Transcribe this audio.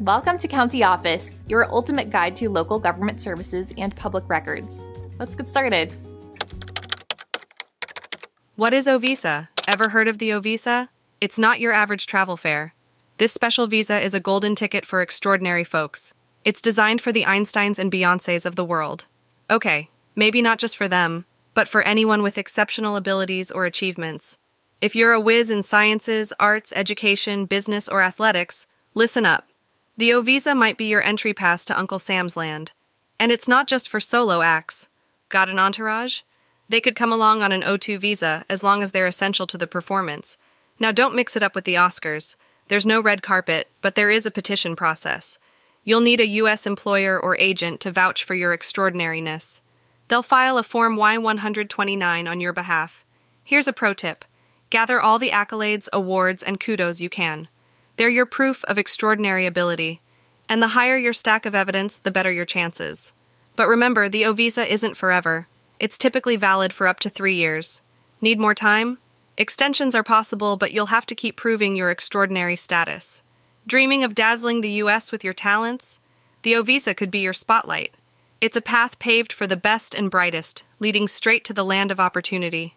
Welcome to County Office, your ultimate guide to local government services and public records. Let's get started. What is OVisa? Ever heard of the OVisa? It's not your average travel fare. This special visa is a golden ticket for extraordinary folks. It's designed for the Einsteins and Beyoncés of the world. Okay, maybe not just for them, but for anyone with exceptional abilities or achievements. If you're a whiz in sciences, arts, education, business, or athletics, listen up. The OVisa might be your entry pass to Uncle Sam's land. And it's not just for solo acts. Got an entourage? They could come along on an O2 visa as long as they're essential to the performance. Now don't mix it up with the Oscars. There's no red carpet, but there is a petition process. You'll need a U.S. employer or agent to vouch for your extraordinariness. They'll file a Form I 129 on your behalf. Here's a pro tip gather all the accolades, awards, and kudos you can. They're your proof of extraordinary ability. And the higher your stack of evidence, the better your chances. But remember, the O visa isn't forever. It's typically valid for up to three years. Need more time? Extensions are possible, but you'll have to keep proving your extraordinary status. Dreaming of dazzling the U.S. with your talents? The O visa could be your spotlight. It's a path paved for the best and brightest, leading straight to the land of opportunity.